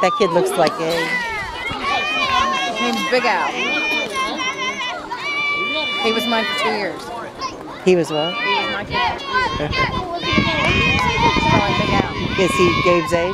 That kid looks like a... His name's Big Al. He was mine for two years. He was what? He was my kid Is he Gabe's age?